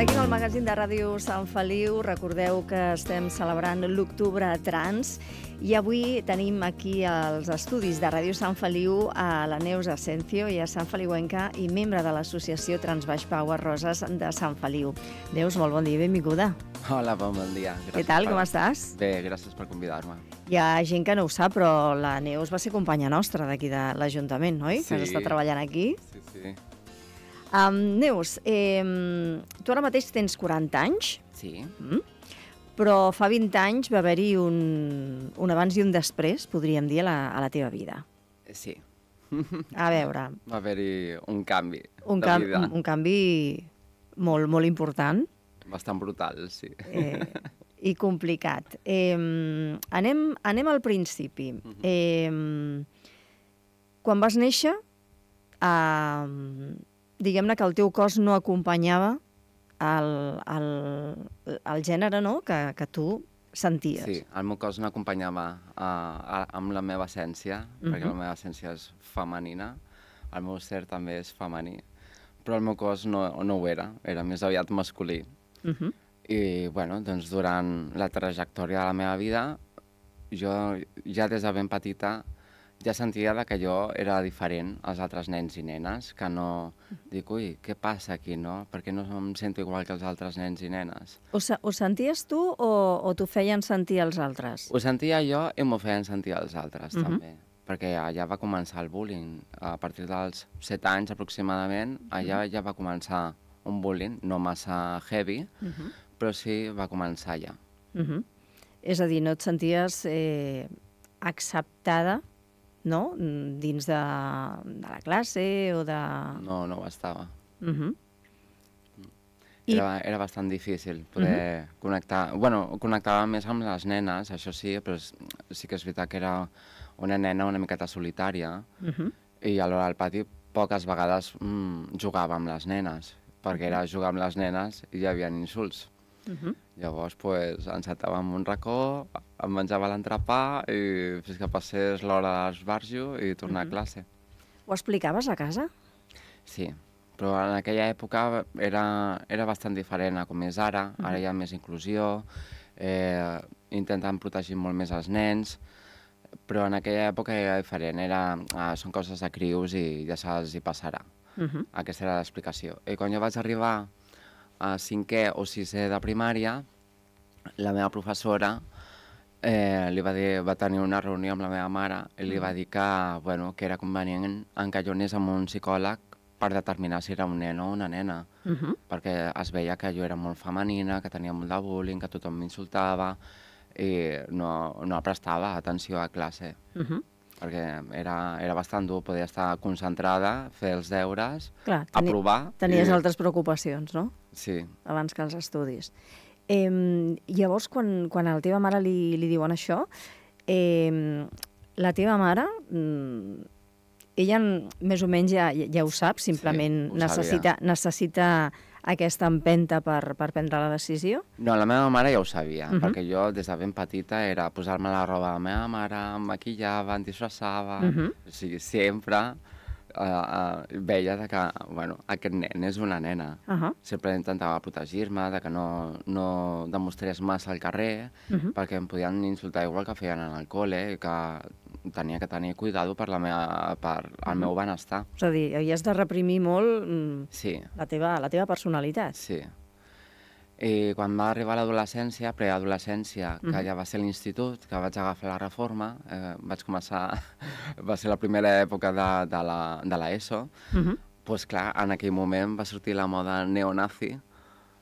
Seguim al magazín de ràdio Sant Feliu. Recordeu que estem celebrant l'octubre trans i avui tenim aquí als estudis de Ràdio Sant Feliu a la Neus Asencio i a Sant Feliuenca i membre de l'associació Transbaix Power Roses de Sant Feliu. Neus, molt bon dia i benvinguda. Hola, bon, bon dia. Gràcies Què tal, per... com estàs? Bé, gràcies per convidar-me. Hi ha gent que no ho sap, però la Neus va ser companya nostra d'aquí de l'Ajuntament, oi? Sí. Que has estat treballant aquí. Sí, sí. Um, Neus, eh, tu ara mateix tens 40 anys, Sí, mm? però fa 20 anys va haver-hi un, un abans i un després, podríem dir, a la, a la teva vida. sí. A veure, Va haver-hi un canvi un, de cam vida. un, un canvi molt, molt important Bastant brutal, sí. eh, i complicat. Eh, anem, anem al principi. Eh, quan vas néixer, eh, diguem-ne que el teu cos no acompanyava el, el, el gènere no? que, que tu senties. Sí, el meu cos m'acompanyava uh, a- amb la meva essència, perquè la Mhm. meva essència és femenina, el meu ser també és femení, però el meu cos no, no ho era, era més aviat masculí. Uh -huh. I, bueno, doncs durant la trajectòria de la meva vida, jo ja des de ben petita ja sentia de que jo era diferent als altres nens i nenes, que no... Dic, ui, què passa aquí, no? Per què no em sento igual que els altres nens i nenes? Ho, se- ho senties tu o, o t'ho feien sentir els altres? Ho sentia jo i m'ho feien sentir els altres, Mhm. també. Perquè allà va començar el bullying. A partir dels 7 anys aproximadament, allà ja va començar un bullying, no massa heavy, Uh -huh. però sí va començar allà. Uh -huh. És a dir, no et senties eh, acceptada no? Mm, dins de, de la classe o de... No, no ho estava. Uh -huh. I- Era, era bastant difícil poder connectar... Bueno, connectava més amb les nenes, això sí, però sí que és veritat que era una nena una miqueta solitària Uh -huh. i a l'hora del pati poques vegades mm, jugava amb les nenes, perquè era jugar amb les nenes i hi havia insults. Uh -huh. Llavors, pues, ens sentàvem en un racó, em menjava l'entrepà i fins que passés l'hora d'esbarjo i tornar Mhm. a classe. Ho explicaves a casa? Sí, però en aquella època era, era bastant diferent a com és ara. Ara hi ha més inclusió, eh, intenten protegir molt més els nens, però en aquella època era diferent. Era, ah, són coses de crius i ja se'ls hi passarà. Uh -huh. Aquesta era l'explicació. I quan jo vaig arribar a cinquè o sisè de primària, la meva professora eh, li va, dir, va tenir una reunió amb la meva mare i li va dir que, bueno, que era convenient en que jo anés amb un psicòleg per determinar si era un nen o una nena, Uh -huh. perquè es veia que jo era molt femenina, que tenia molt de bullying, que tothom m'insultava i no, no prestava atenció a classe Uh -huh. Perquè era, era bastant dur poder estar concentrada, fer els deures, Clar, teni aprovar... tenies i... altres preocupacions, no?, Sí, abans que els estudis. Eh, llavors, quan, quan a la teva mare li, li diuen això, eh, la teva mare, mm, ella més o menys ja, ja ho sap, simplement ho necessita, necessita aquesta empenta per, per prendre la decisió? No, la meva mare ja ho sabia, uh Mhm. -huh. perquè jo des de ben petita era posar-me la roba de la meva mare, em maquillava, em disfressava, uh Mhm. -huh. o sigui, sempre uh, uh, veia de que, bueno, aquest nen és una nena. Uh -huh. Sempre intentava protegir-me, de que no, no demostrés massa al carrer, Uh -huh. perquè em podien insultar igual que feien en el col·le, que tenia que tenir cuidado per, la meva, per el meu benestar. És a dir, havies de reprimir molt mm, Sí, la, teva, la teva personalitat. Sí. I quan va arribar l'adolescència, preadolescència, que Mhm. ja va ser l'institut, que vaig agafar la reforma, eh, vaig començar... va ser la primera època de, de, la, de la ESO, Uh -huh. doncs clar, en aquell moment va sortir la moda neonazi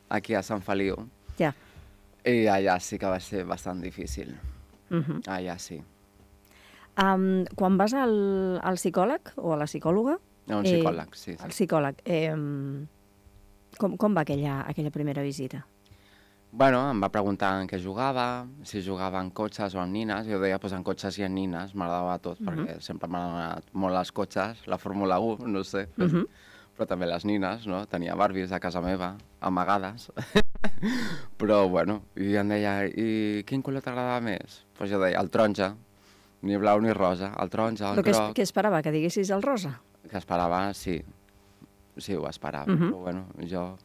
aquí a Sant Feliu, Ja. i allà sí que va ser bastant difícil. Uh -huh. Allà sí. Um, quan vas al, al psicòleg o a la psicòloga... Un Eh, psicòleg, sí. Al sí. psicòleg, eh, com, com va aquella, aquella primera visita? Bueno, em va preguntar en què jugava, si jugava en cotxes o en nines. Jo deia, pues, en cotxes i en nines, m'agradava tot, Mhm. perquè sempre m'han agradat molt les cotxes, la Fórmula 1, no sé, Uh -huh. però també les nines, no? Tenia Barbies a casa meva, amagades. però, bueno, i em deia, i quin color t'agradava més? Doncs pues jo deia, el taronja, ni blau ni rosa, el taronja, el Però groc, què esperava, que diguessis el rosa? que esperava, sí, sí, ho esperava, Mhm. però bueno, jo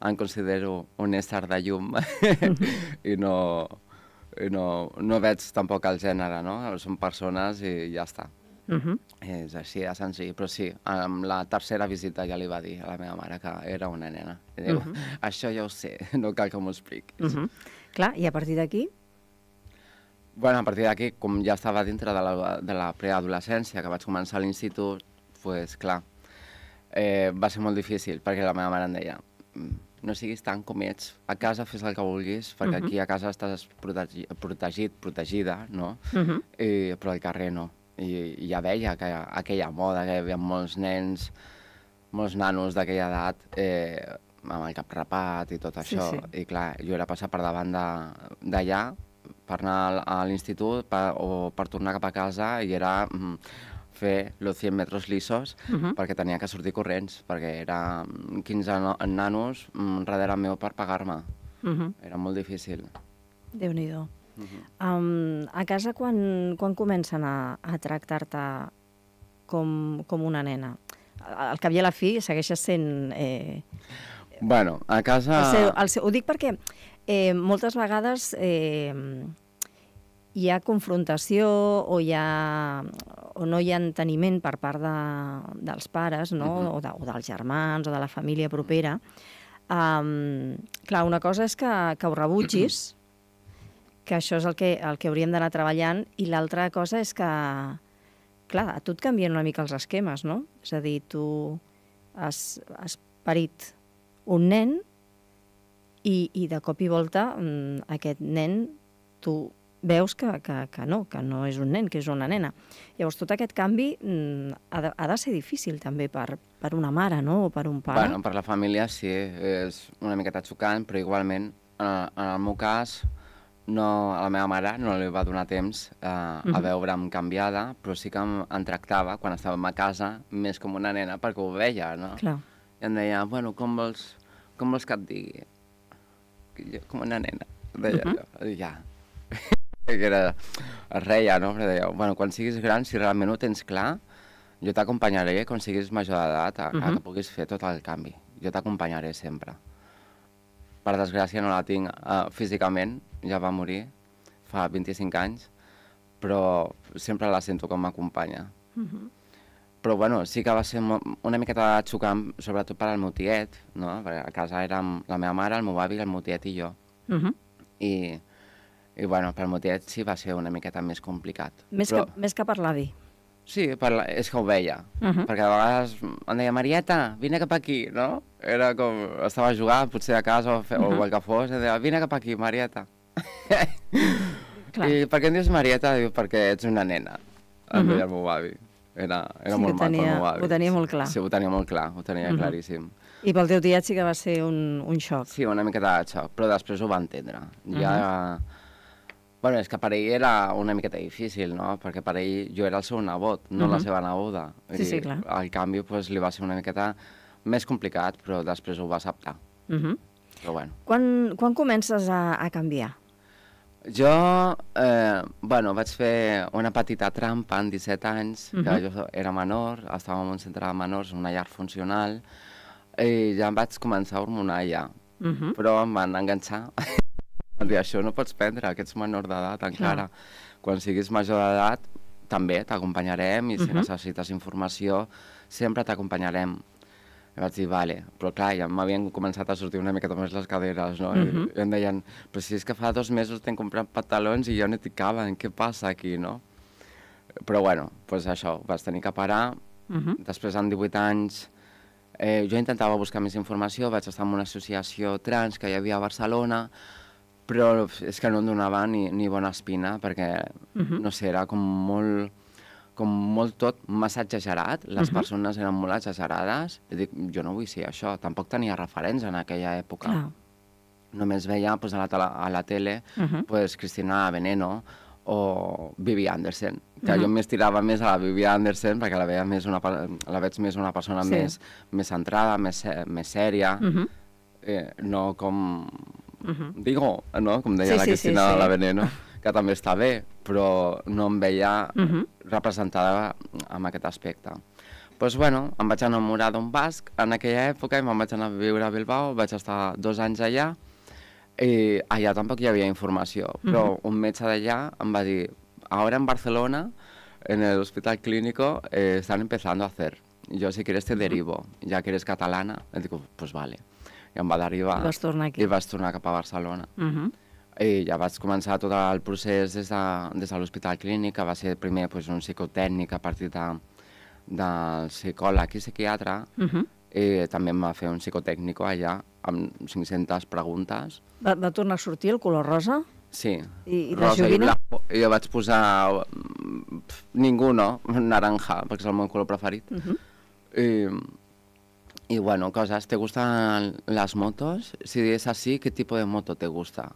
em considero un ésser de llum i no, i no, no veig tampoc el gènere, no? Són persones i ja està. Uh -huh. És així de senzill, però sí, amb la tercera visita ja li va dir a la meva mare que era una nena. I diu, uh -huh. això ja ho sé, no cal que m'ho expliquis. Uh -huh. Clar, i a partir d'aquí? Bueno, a partir d'aquí, com ja estava dintre de la, de la preadolescència, que vaig començar a l'institut, pues, clar, eh, va ser molt difícil, perquè la meva mare em deia "Mm, no siguis tan com ets, a casa fes el que vulguis, perquè uh -huh. aquí a casa estàs protegi protegit, protegida, no? Uh -huh. I, però al carrer no. I, i ja veia que aquella moda, que hi havia molts nens, molts nanos d'aquella edat, eh, amb el cap rapat i tot Sí, això. sí. I clar, jo era passar per davant d'allà per anar al- a l'institut o per tornar cap a casa i era mm, fer los 100 metres lisos Uh -huh. perquè tenia que sortir corrents, perquè era mm, 15 no- nanos mm, darrere meu per pagar-me. Uh -huh. Era molt difícil. Déu-n'hi-do. Uh -huh. Um, a casa, quan, quan comencen a, a tractar-te com, com una nena? Al cap i a la fi segueixes sent... Eh, Bueno, a casa... el seu, el seu, ho dic perquè eh, moltes vegades eh, hi ha confrontació o, hi ha, o no hi ha enteniment per part de, dels pares no? Mhm. o, de, o dels germans o de la família propera. Um, clar, una cosa és que, que ho rebutgis, que això és el que, el que hauríem d'anar treballant, i l'altra cosa és que, clar, a tu et canvien una mica els esquemes, no? És a dir, tu has, has parit un nen i, i de cop i volta mm, aquest nen tu veus que, que, que no, que no és un nen, que és una nena. Llavors, tot aquest canvi mm, ha, de, ha de ser difícil també per, per una mare, no?, o per un pare. Bueno, per la família sí, és una miqueta xocant, però igualment, en, en el meu cas, no, a la meva mare no li va donar temps eh, a Mhm. veure'm canviada, però sí que em, em tractava, quan estàvem a casa, més com una nena, perquè ho veia, no? Clar. I em deia, bueno, com vols, com vols que et digui? Jo, com una nena, deia uh -huh. ja. que era, es reia, no? Però deia, bueno, quan siguis gran, si realment ho tens clar, jo t'acompanyaré quan siguis major d'edat a, a Mhm. que puguis fer tot el canvi. Jo t'acompanyaré sempre. Per desgràcia no la tinc uh, físicament, ja va morir fa 25 anys, però sempre la sento com m'acompanya. Uh -huh. Però bueno, sí que va ser una miqueta xocant, sobretot per al meu tiet, no? Perquè a casa érem la meva mare, el meu avi, el meu tiet i jo. Uh -huh. I, i bueno, per al meu tiet sí va ser una miqueta més complicat. més, Però, que, més que per l'avi. Sí, per la, és que ho veia. Uh -huh. Perquè a vegades em deia, Marieta, vine cap aquí, no? Era com, estava jugant, potser a casa o, fe, Mhm. o el que fos, i deia, vine cap aquí, Marieta. Clar. I per què em dius Marieta? Diu, perquè ets una nena. Em Mhm. deia el meu avi. Era, era Sí, molt ho maco el tenia- meu avi. ho tenia molt clar. Sí, ho tenia molt clar, ho tenia Mhm. claríssim. I pel teu tiet sí que va ser un, un xoc. Sí, una miqueta de xoc, però després ho va entendre. Ja... Bueno, és que per ell era una miqueta difícil, no? Perquè per ell jo era el seu nebot, no la Mhm. seva neboda. Sí, sí, clar. El canvi pues, li va ser una miqueta més complicat, però després ho va acceptar. Uh -huh. Però bueno. quan, quan comences a, a canviar? Jo, eh, bueno, vaig fer una petita trampa en 17 anys, que Mhm. jo era menor, estava en un centre de menors, una llar funcional, i ja em vaig començar a hormonar ja. Uh -huh. però em van enganxar. Dir, això no pots prendre, que ets menor d'edat encara. Quan siguis major d'edat, també t'acompanyarem i si Mhm. necessites informació, sempre t'acompanyarem. I vaig dir, vale, però clar, ja m'havien començat a sortir una miqueta més les caderes, no? Mhm. I, I em deien, però si és que fa dos mesos t'hem comprat pantalons i ja no t'hi caben, què passa aquí, no? Però bueno, doncs això, vaig tenir que parar, Uh -huh. Després, amb 18 anys, eh, jo intentava buscar més informació, vaig estar en una associació trans que hi havia a Barcelona, però és que no em donava ni, ni bona espina, perquè, Mhm. no sé, era com molt, com molt tot massa exagerat, les Mhm. persones eren molt exagerades, i dic, jo no vull ser això, tampoc tenia referents en aquella època. Clar. Només veia pues, a, la, a la tele Uh -huh. pues, Cristina Veneno o Vivi Anderson, que Mhm. jo m'estirava més a la Vivi Anderson perquè la, veia més una, la veig més una persona Sí. més, més centrada, més, més sèria, Uh -huh. eh, no com... Uh -huh. Digo, no? Com deia Sí, la sí, sí, Cristina sí. la Veneno, que també està bé, però no em veia Uh -huh. representada amb aquest aspecte. Doncs pues, bueno, em vaig enamorar d'un basc en aquella època i me'n vaig anar a viure a Bilbao, vaig estar dos anys allà i allà tampoc hi havia informació, però un metge d'allà em va dir ahora en Barcelona, en el hospital clínico, eh, están empezando a hacer. Yo si quieres te derivo, ja que eres catalana, et dic, pues vale. I em va derivar I vas tornar aquí. i vaig tornar cap a Barcelona. Uh -huh. I ja vaig començar tot el procés des de, des de l'Hospital Clínic, que va ser primer pues, un psicotècnic a partir de, del psicòleg i psiquiatre, Uh -huh. i també em va fer un psicotècnic allà amb 500 preguntes. va, va tornar a sortir el color rosa? Sí, I- i la rosa i blau. I jo vaig posar mm, pf, ningú, no? Naranja, perquè és el meu color preferit. Uh -huh. Y, y bueno, cosas, ¿te gustan las motos? Si es así, ¿qué tipo de moto te gusta?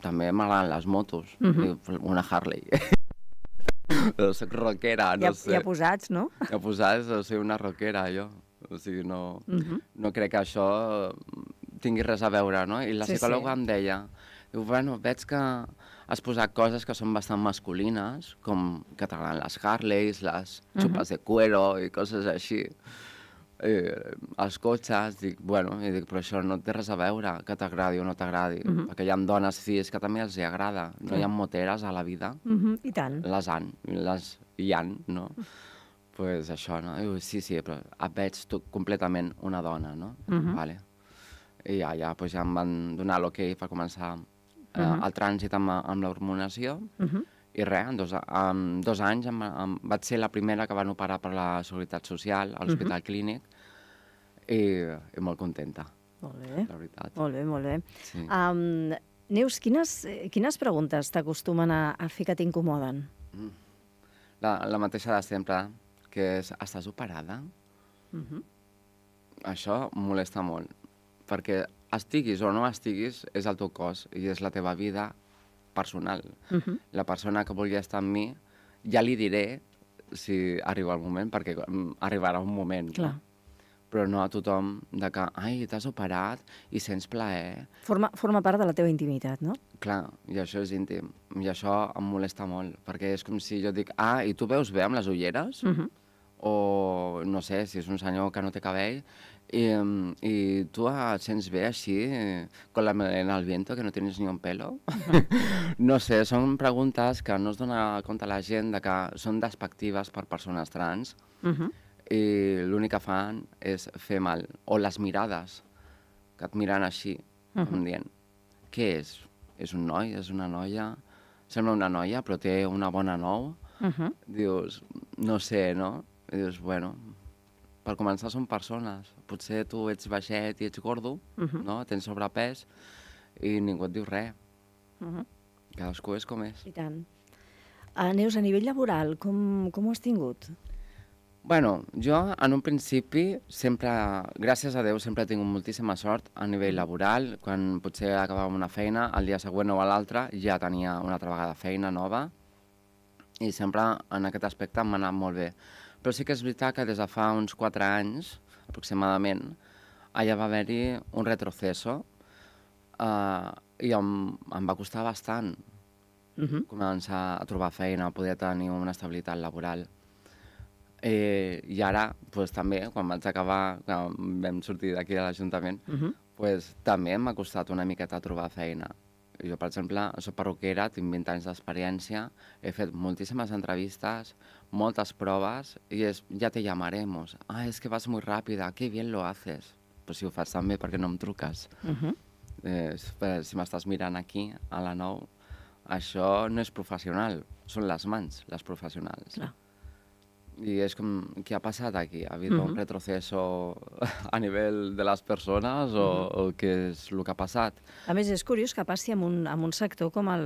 També m'agraden les motos, Mhm. I una Harley. soc rockera, no ja, sé. ja posats, no? Ja posats, soy una rockera, jo. O sigui, no, Uh -huh. no crec que això tingui res a veure, no? I la Sí, psicòloga sí. em deia, diu, bueno, veig que has posat coses que són bastant masculines, com que t'agraden les Harleys, les xupes de cuero i coses així. Eh, els cotxes, dic, bueno, i dic, però això no té res a veure, que t'agradi o no t'agradi, perquè hi ha dones cis que també els hi agrada, no hi ha moteres a la vida, Uh -huh. I tant. les han, les hi han, no? pues això, no? Diu, sí, sí, però et veig tu completament una dona, no? Mhm. Vale. I ja, ja, pues ja em van donar l'ok per començar eh, Mhm. el trànsit amb, amb l'hormonació Uh -huh. i res, en dos, en dos anys em, em, vaig ser la primera que van operar per la Seguretat Social a l'Hospital Clínic i, i molt contenta, Molt bé. la veritat. Molt bé, molt bé. Sí. Um, Neus, quines, quines preguntes t'acostumen a, a fer que t'incomoden? La, la mateixa de sempre, que és, estàs operada? Uh -huh. Això molesta molt, perquè estiguis o no estiguis, és el teu cos i és la teva vida personal. Uh -huh. La persona que vulgui estar amb mi, ja li diré si arriba el moment, perquè mm, arribarà un moment. Clar. No? Però no a tothom de que, ai, t'has operat i sents plaer. Forma, forma part de la teva intimitat, no? Clar, i això és íntim. I això em molesta molt, perquè és com si jo dic, ah, i tu veus bé amb les ulleres? Uh -huh. o no sé, si és un senyor que no té cabell i, i tu et sents bé així, con la melena al viento, que no tienes ni un pelo? no sé, són preguntes que no es dona compte la gent de que són despectives per persones trans Uh -huh. I l'únic que fan és fer mal. O les mirades, que et miren així, com dient, què és? És un noi? És una noia? Sembla una noia, però té una bona nou? Uh -huh. dius, no sé, no? I dius, bueno, per començar són persones. Potser tu ets baixet i ets gordo, Uh -huh. no? Tens sobrepès i ningú et diu res. Uh -huh. Cadascú és com és. I tant. Uh, Neus, a nivell laboral, com, com ho has tingut? Bueno, jo en un principi sempre, gràcies a Déu, sempre he tingut moltíssima sort a nivell laboral. Quan potser acabava una feina, el dia següent o l'altre ja tenia una altra vegada feina nova i sempre en aquest aspecte m'ha anat molt bé. Però sí que és veritat que des de fa uns 4 anys, aproximadament, allà va haver-hi un retroceso uh, i em, em va costar bastant Uh -huh. començar a trobar feina, poder tenir una estabilitat laboral. Eh, I ara, pues, també, quan vaig acabar, quan vam sortir d'aquí de l'Ajuntament, Uh -huh. pues, també m'ha costat una miqueta trobar feina. Jo, per exemple, soc perruquera, tinc 20 anys d'experiència, he fet moltíssimes entrevistes, moltes proves, i és, ja te llamaremos. Ah, és que vas muy ràpida, qué bien lo haces. Pues si ho fas tan bé, per què no em truques? Uh -huh. eh, si m'estàs mirant aquí, a la 9, això no és professional, són les mans, les professionals. Clar. I és com, què ha passat aquí? Ha habido un Mhm. retroceso a nivell de les persones o, o què és el que ha passat? A més, és curiós que passi en un, en un sector com el...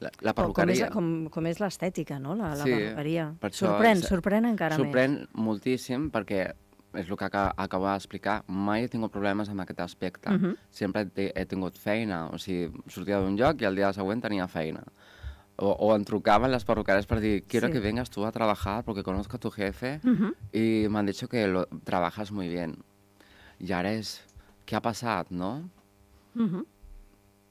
La, la és, perruqueria. com, com és l'estètica, no? La, la Sí, perruqueria. per sorprèn, és- sorprèn encara Sorprèn moltíssim perquè és el que aca- acabo d'explicar, mai he tingut problemes amb aquest aspecte. Mhm. Sempre he, he tingut feina, o sigui, sortia d'un lloc i el dia següent tenia feina. O, o em trucaven les perruqueres per dir, quiero Sí. que vengas tú a trabajar porque conozco a tu jefe. Uh -huh. y me han dicho que lo, trabajas muy bien. I ara és, què ha passat, no? Uh -huh.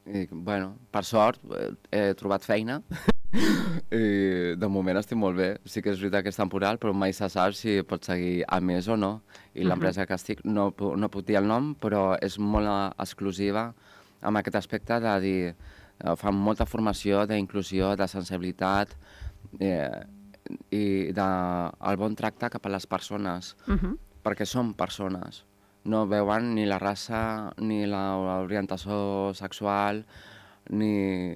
I, bueno, per sort, eh, he trobat feina I de moment estic molt bé. Sí que és veritat que és temporal, però mai se sap si pot seguir a més o no. I l'empresa que estic, no, no puc dir el nom, però és molt exclusiva amb aquest aspecte de dir... eh, Fan molta formació d'inclusió, de sensibilitat eh, i de el bon tracte cap a les persones, Uh -huh. perquè són persones. No veuen ni la raça, ni l'orientació sexual, ni,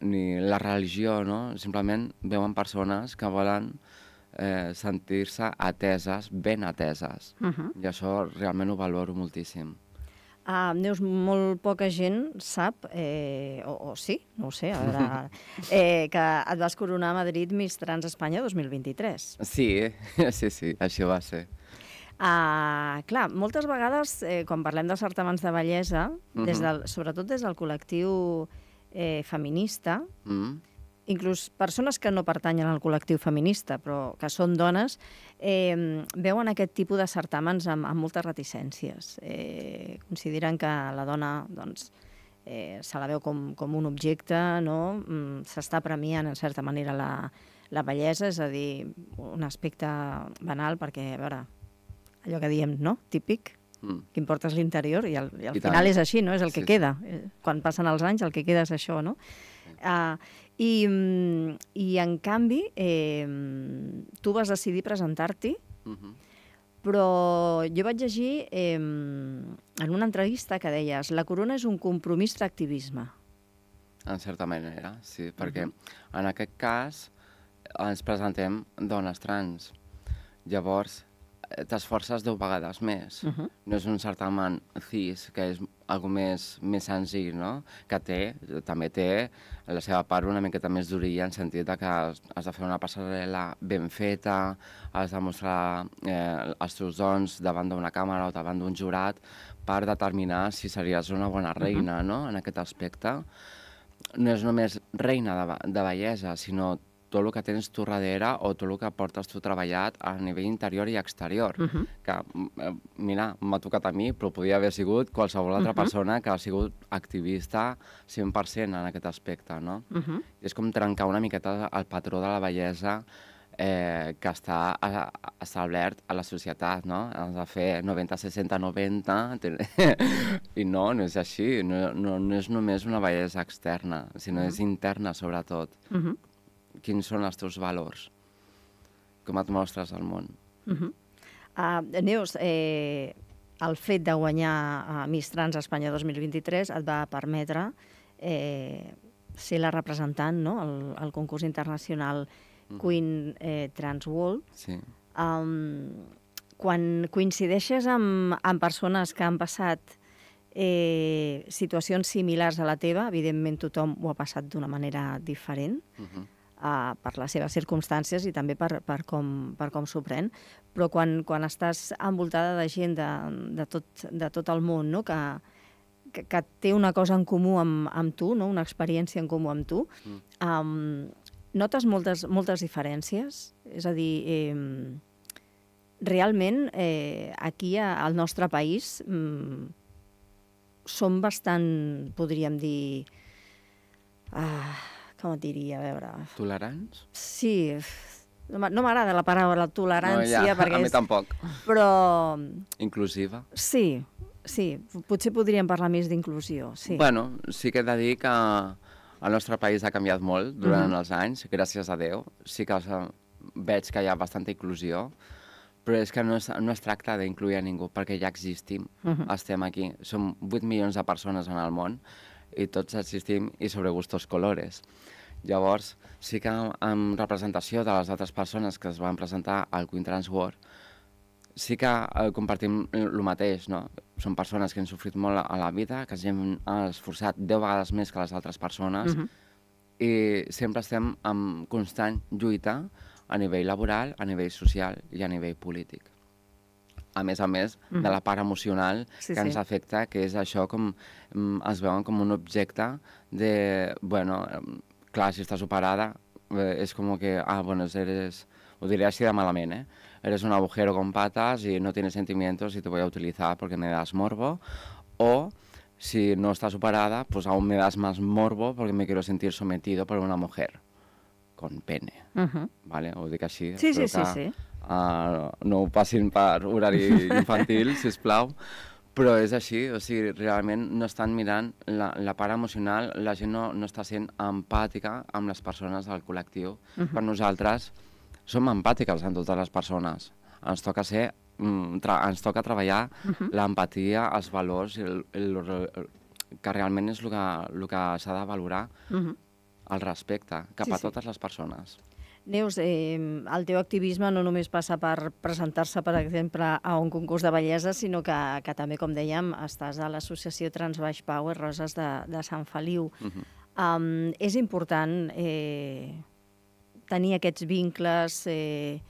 ni la religió, no? Simplement veuen persones que volen eh, sentir-se ateses, ben ateses. Uh -huh. I això realment ho valoro moltíssim. Uh, Neus, molt poca gent sap, eh, o, o sí, no ho sé, a veure, eh, que et vas coronar a Madrid Miss Trans Espanya 2023. Sí, sí, sí, així va ser. Uh, clar, moltes vegades, eh, quan parlem de certaments de bellesa, des Mhm. del, sobretot des del col·lectiu eh, feminista, Mm? Inclús persones que no pertanyen al col·lectiu feminista, però que són dones, eh, veuen aquest tipus de certàmens amb, amb moltes reticències. Eh, consideren que la dona doncs, eh, se la veu com, com un objecte, no? Mm, s'està premiant, en certa manera, la, la bellesa, és a dir, un aspecte banal, perquè, a veure, allò que diem, no?, típic, Mm. que importa és l'interior i al, i al I final tant. és així, no? És el que Sí, sí. queda. Eh, Quan passen els anys el que queda és això, no? Uh, i, mm, I en canvi, eh, tu vas decidir presentar-t'hi, Mhm. però jo vaig llegir eh, en una entrevista que deies la corona és un compromís d'activisme. En certa manera, sí, perquè en aquest cas ens presentem dones trans. Llavors, t'esforces deu vegades més. Uh -huh. No és un certamen cis, que és algo més, més senzill, no? Que té, també té la seva part una miqueta més durilla en sentit de que has, has de fer una passarel·la ben feta, has de mostrar eh, els teus dons davant d'una càmera o davant d'un jurat per determinar si series una bona reina, no?, en aquest aspecte. No és només reina de, de bellesa, sinó tot el que tens tu darrere o tot el que portes tu treballat a nivell interior i exterior. Uh -huh. Que, eh, mira, m'ha tocat a mi, però podia haver sigut qualsevol altra Mhm. persona que ha sigut activista 100% en aquest aspecte, no? Uh -huh. I és com trencar una miqueta el patró de la bellesa eh, que està a, establert a la societat, no? Has de fer 90, 60, 90, ten- i no, no és així, no, no, no és només una bellesa externa, sinó és interna sobretot. Uh -huh. Quins són els teus valors? Com et mostres al món? Uh -huh. uh, Neus, eh, el fet de guanyar uh, Miss Trans Espanya 2023 et va permetre eh, ser la representant no? al, al concurs internacional Queen eh, Trans World. Sí. Um, quan coincideixes amb, amb persones que han passat eh, situacions similars a la teva, evidentment tothom ho ha passat d'una manera diferent, Uh -huh. Uh, per les seves circumstàncies i també per, per com, per com s'ho pren, però quan, quan estàs envoltada de gent de, de, tot, de tot el món no? que, que, que té una cosa en comú amb, amb tu, no? una experiència en comú amb tu, Mm. um, notes moltes, moltes diferències? És a dir, eh, realment eh, aquí a, al nostre país mm, som bastant, podríem dir, ah, com et diria, a veure... Tolerants? Sí, no m'a- no m'agrada la paraula tolerància, no, ja, perquè a mi és, tampoc. però Inclusiva? sí, sí, potser podríem parlar més d'inclusió, sí. Bueno, sí que he de dir que el nostre país ha canviat molt durant Mhm. els anys, gràcies a Déu. Sí que veig que hi ha bastanta inclusió, però és que no es, no es tracta d'incluir a ningú, perquè ja existim, Mhm. estem aquí. Som 8 milions de persones en el món i tots existim i sobre gustos colores. Llavors, sí que en representació de les altres persones que es van presentar al Queen Trans World, sí que eh, compartim el mateix, no? Són persones que han sofrit molt a, la vida, que ens hem esforçat 10 vegades més que les altres persones Mhm. i sempre estem en constant lluita a nivell laboral, a nivell social i a nivell polític. A més a més de la part emocional Sí, que ens sí. afecta, que és això com mm, es veuen com un objecte de, bueno, em, clar, si estàs operada, eh, és com que, ah, bueno, eres, ho diré així de malament, eh? Eres un agujero con patas y no tienes sentimientos y te voy a utilizar porque me das morbo. O si no estás operada, pues aún me das más morbo porque me quiero sentir sometido por una mujer. con pene, Uh -huh. vale? ho dic així. Sí, sí, sí, sí. Uh, no ho passin per horari infantil, si plau. Però és així, o sigui, realment no estan mirant la, la part emocional, la gent no, no està sent empàtica amb les persones del col·lectiu. Uh -huh. Per nosaltres som empàtiques amb totes les persones. Ens toca ser, mm, ens toca treballar uh -huh. l'empatia, els valors, el, el, el, que realment és el que, el que s'ha de valorar, Uh -huh. el respecte cap Sí, a sí. totes les persones. Neus, eh, el teu activisme no només passa per presentar-se, per exemple, a un concurs de bellesa, sinó que, que també, com dèiem, estàs a l'associació Transbaix Power Roses de, de Sant Feliu. Uh -huh. Um, és important eh, tenir aquests vincles, eh,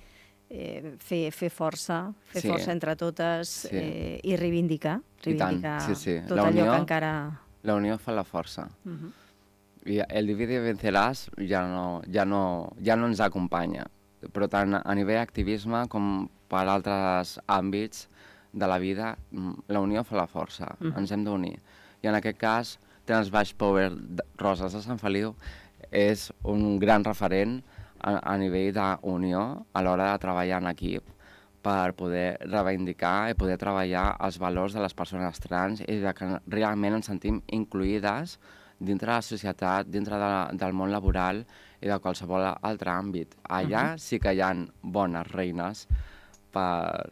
eh, fer, fer força, fer Sí. força entre totes Sí. eh, i reivindicar, I tant, reivindicar sí, sí. tot La allò unió- que encara... La unió fa la força. Uh -huh. I el divide y venceràs ja no, ja, no, ja no ens acompanya. Però tant a nivell d'activisme com per altres àmbits de la vida, mm, la unió fa la força, Mhm. ens hem d'unir. I en aquest cas, Transbaix Power de- Roses de Sant Feliu és un gran referent a, a nivell d'unió a l'hora de treballar en equip per poder reivindicar i poder treballar els valors de les persones trans i de que realment ens sentim incluïdes dintre de la societat, dintre de, del món laboral i de qualsevol altre àmbit. Allà uh -huh. sí que hi ha bones reines per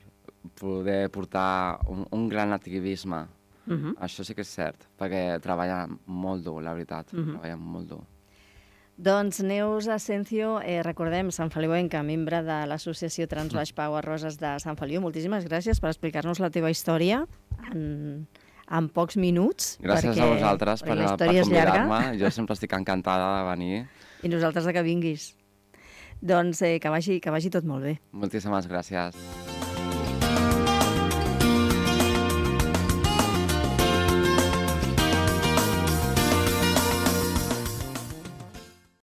poder portar un, un gran activisme. Uh -huh. Això sí que és cert, perquè treballen molt dur, la veritat, uh. -huh. treballen molt dur. Doncs Neus Asencio, eh, recordem, Sant Feliuenca, membre de l'associació Transbaix Power Roses de Sant Feliu. Moltíssimes gràcies per explicar-nos la teva història en, en pocs minuts. Gràcies perquè, a vosaltres per, per convidar-me. Jo sempre estic encantada de venir. i nosaltres de que vinguis. Doncs eh, que, vagi, que vagi tot molt bé. Moltíssimes gràcies.